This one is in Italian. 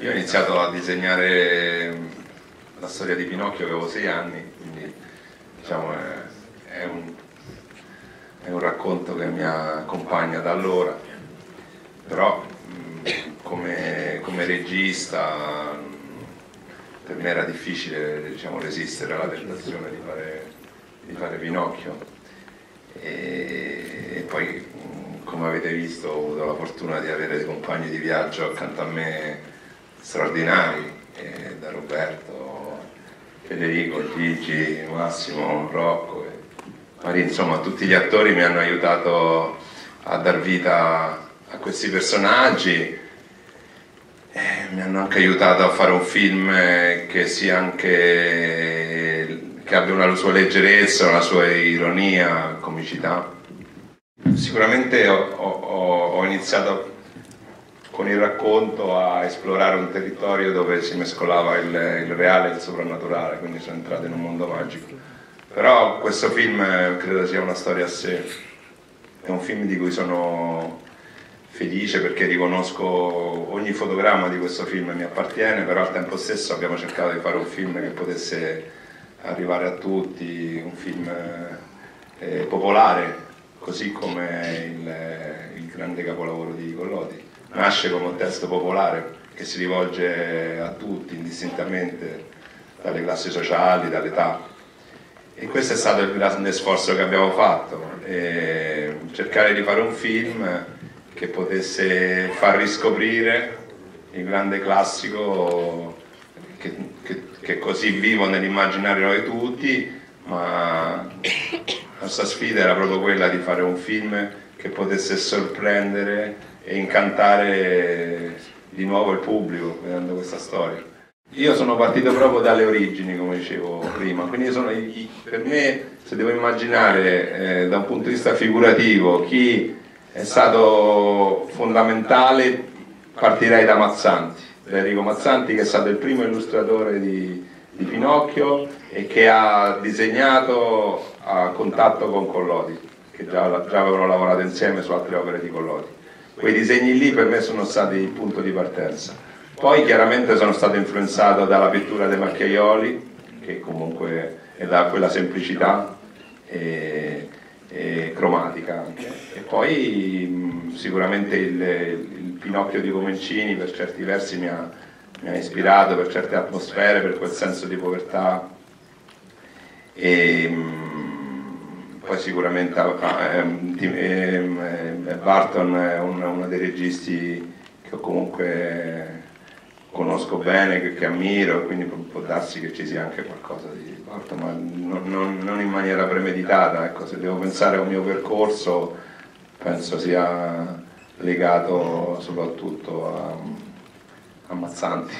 iniziato a disegnare la storia di Pinocchio avevo sei anni, quindi diciamo è, un, è un, racconto che mi accompagna da allora, però come, come regista per me era difficile diciamo, resistere alla tentazione di fare, di fare Pinocchio. E, e poi come avete visto ho avuto la fortuna di avere dei compagni di viaggio accanto a me straordinari, eh, da Roberto, Federico, Gigi, Massimo, Rocco, e Maria, insomma tutti gli attori mi hanno aiutato a dar vita a questi personaggi, eh, mi hanno anche aiutato a fare un film che sia anche che abbia una sua leggerezza, una sua ironia, comicità. Sicuramente ho, ho, ho iniziato con il racconto a esplorare un territorio dove si mescolava il, il, reale e il soprannaturale, quindi sono entrato in un mondo magico. Però questo film credo sia una storia a sé, è un film di cui sono felice perché riconosco ogni fotogramma di questo film mi appartiene, però al tempo stesso abbiamo cercato di fare un film che potesse arrivare a tutti, un film eh, popolare, così come il, il, grande capolavoro di Collodi. Nasce come un testo popolare che si rivolge a tutti, indistintamente dalle classi sociali, dall'età. E questo è stato il grande sforzo che abbiamo fatto, cercare di fare un film che potesse far riscoprire il grande classico che, che, che è così vivo nell'immaginario di tutti, ma la nostra sfida era proprio quella di fare un film che potesse sorprendere e incantare di nuovo il pubblico vedendo questa storia. Io sono partito proprio dalle origini, come dicevo prima, quindi sono, per me, se devo immaginare eh, da un punto di vista figurativo chi è stato fondamentale, partirei da Mazzanti, da Enrico Mazzanti che è stato il primo illustratore di, di Pinocchio e che ha disegnato a contatto con Collodi, che già, già avevano lavorato insieme su altre opere di Collodi. Quei disegni lì per me sono stati il punto di partenza. Poi chiaramente sono stato influenzato dalla pittura dei macchiaioli, che comunque è da quella semplicità. E, e cromatica anche. E poi sicuramente il, il, Pinocchio di Comencini per certi versi mi ha, mi ha, ispirato, per certe atmosfere, per quel senso di povertà. E, mh, poi sicuramente eh, eh, Barton è uno, dei registi che comunque conosco bene, che, ammiro, quindi può darsi che ci sia anche qualcosa di porto, ma non, in maniera premeditata. Ecco, se devo pensare a un mio percorso, penso sia legato soprattutto a, a Mazzanti.